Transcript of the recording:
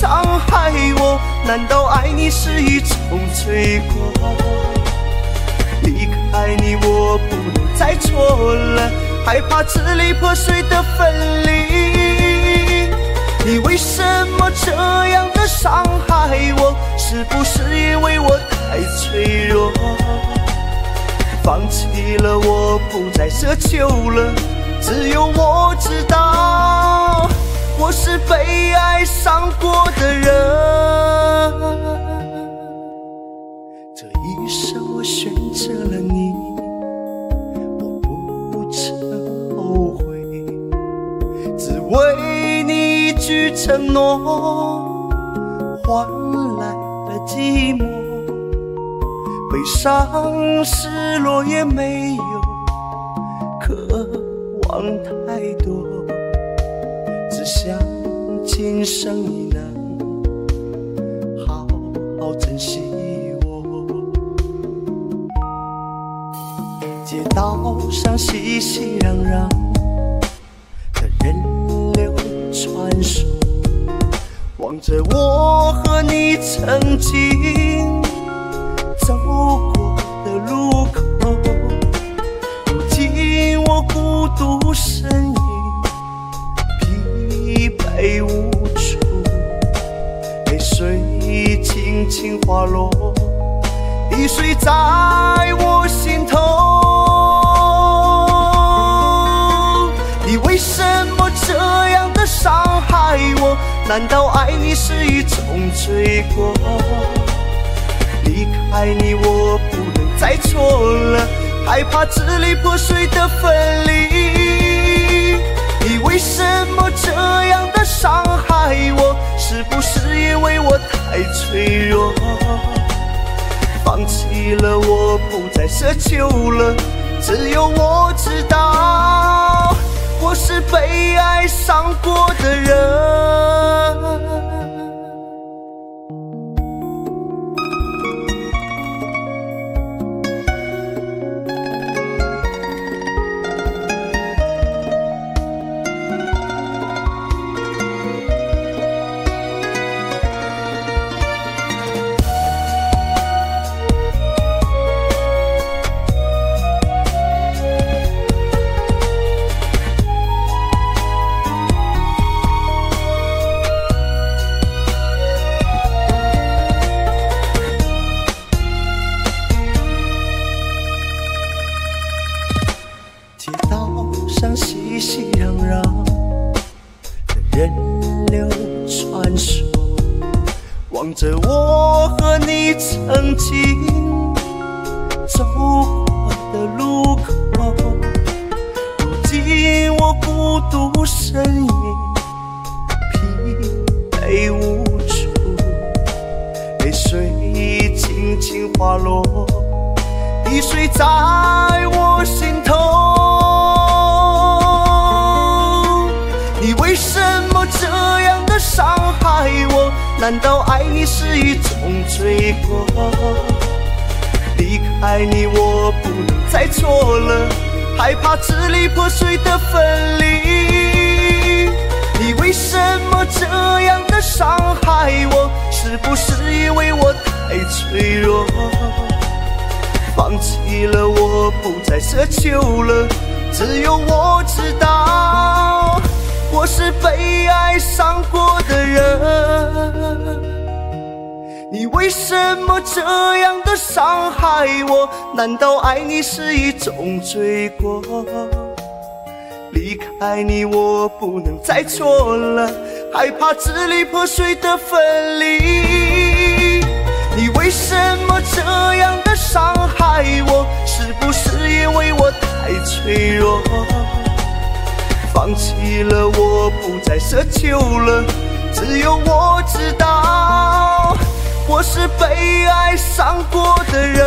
伤害我？难道爱你是一种罪过？离开你我不能再错了，害怕支离破碎的分离。你为什么这样的伤害我？是不是因为我太脆弱？放弃了，我不再奢求了，只有我知道，我是被爱伤许承诺，换来了寂寞。悲伤、失落也没有渴望太多，只想今生你能好好珍惜我。街道上熙熙攘攘的人流穿梭，望着我和你曾经。走过的路口，如今我孤独身影，疲惫无助，泪水轻轻滑落，滴水在我心头。难道爱你是一种罪过？离开你，我不能再错了，害怕支离破碎的分离。你为什么这样的伤害我？是不是因为我太脆弱？放弃了，我不再奢求了，只有我知道，我是被爱伤过的人。道上熙熙攘攘的人流穿梭，望着我和你曾经走过的路口，如今我孤独身影，疲惫无助，泪水轻轻滑落，滴水在我难道爱你是一种罪过？离开你，我不能再错了，害怕支离破碎的分离。你为什么这样的伤害我？是不是因为我太脆弱？放弃了，我不再奢求了，只有我知道。我是被爱伤过的人，你为什么这样的伤害我？难道爱你是一种罪过？离开你，我不能再错了，害怕支离破碎的分离。你为什么这样的伤害我？奢求了，只有我知道，我是被爱伤过的人。